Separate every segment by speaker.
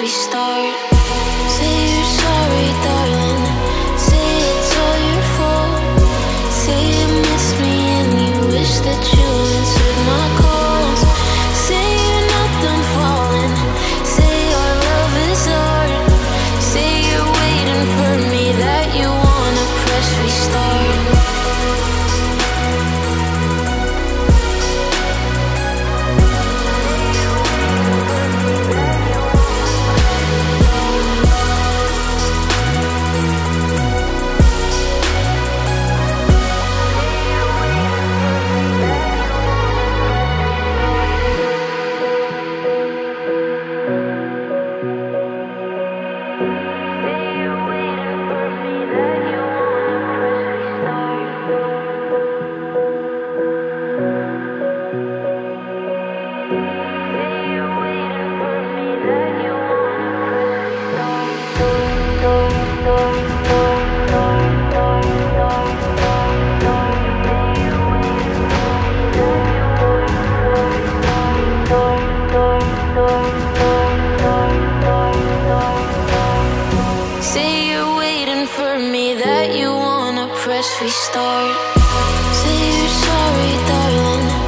Speaker 1: we start where'd we start? Say you're sorry, darling.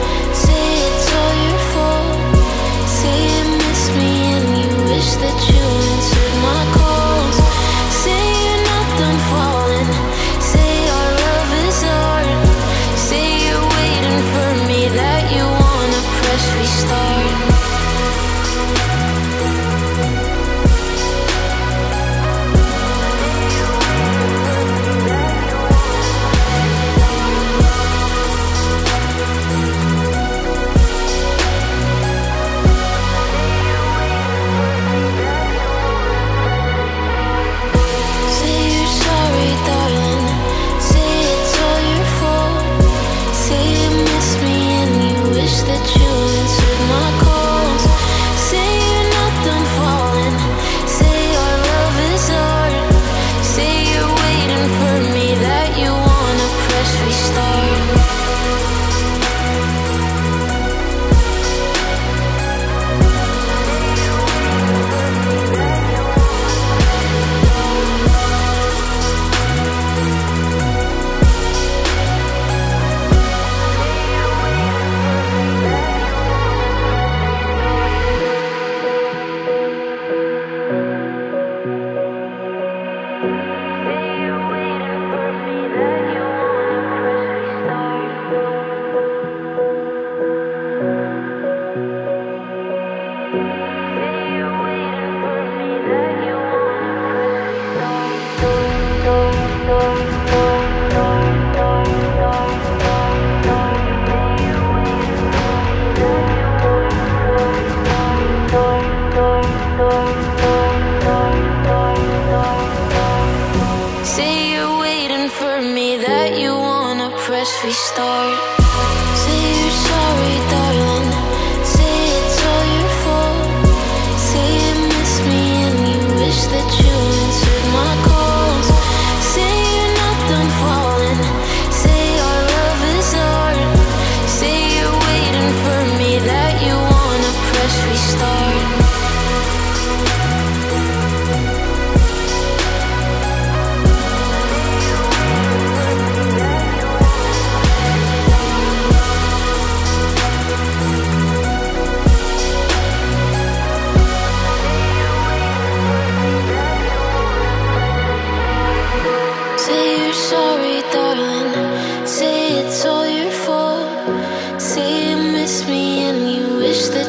Speaker 1: Say you're waiting for me, that you wanna press restart.